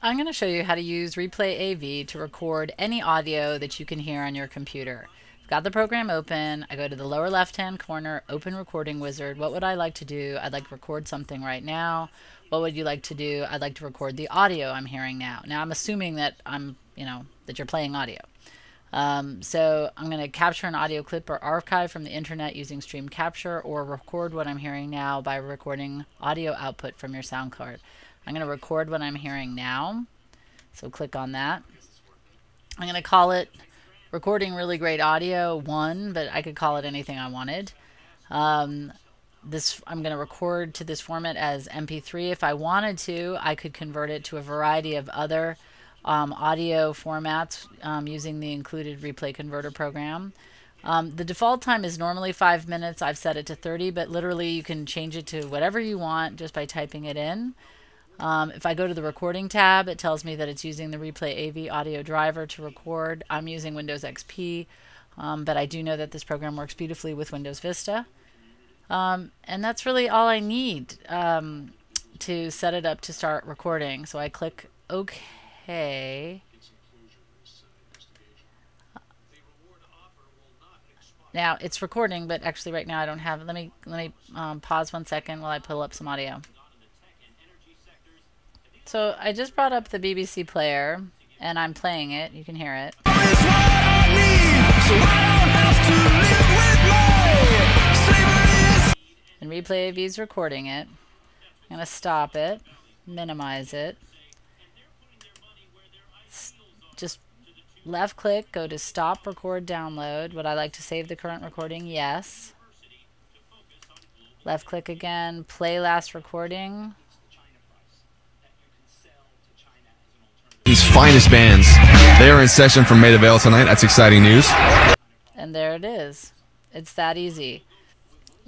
I'm going to show you how to use Replay AV to record any audio that you can hear on your computer. I've got the program open. I go to the lower left hand corner, open recording wizard. What would I like to do? I'd like to record something right now. What would you like to do? I'd like to record the audio I'm hearing now. Now I'm assuming that I'm, you know, that you're playing audio. Um, so I'm going to capture an audio clip or archive from the internet using Stream Capture or record what I'm hearing now by recording audio output from your sound card. I'm going to record what I'm hearing now. So click on that. I'm going to call it recording really great audio 1, but I could call it anything I wanted. Um, this I'm going to record to this format as MP3. If I wanted to, I could convert it to a variety of other um, audio formats um, using the included replay converter program. Um, the default time is normally five minutes. I've set it to 30, but literally you can change it to whatever you want just by typing it in. Um, if I go to the recording tab, it tells me that it's using the Replay AV audio driver to record. I'm using Windows XP, um, but I do know that this program works beautifully with Windows Vista. Um, and that's really all I need um, to set it up to start recording. So I click OK. Now it's recording, but actually right now I don't have. Let me let me um, pause one second while I pull up some audio. So I just brought up the BBC player and I'm playing it. You can hear it. And Replay AV is recording it. I'm going to stop it, minimize it. Just left click, go to stop record download. Would I like to save the current recording? Yes. Left click again, play last recording. Finest bands. They are in session from Maida Vale tonight. That's exciting news. And there it is. It's that easy.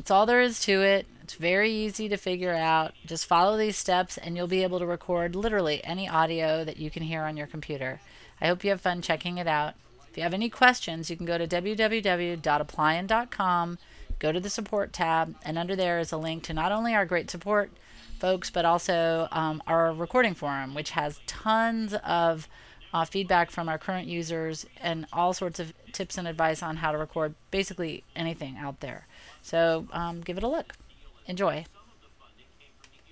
It's all there is to it. It's very easy to figure out. Just follow these steps and you'll be able to record literally any audio that you can hear on your computer. I hope you have fun checking it out. If you have any questions, you can go to www.applian.com, go to the support tab, and under there is a link to not only our great support folks, but also um, our recording forum, which has tons of uh, feedback from our current users and all sorts of tips and advice on how to record basically anything out there. So um, give it a look. Enjoy.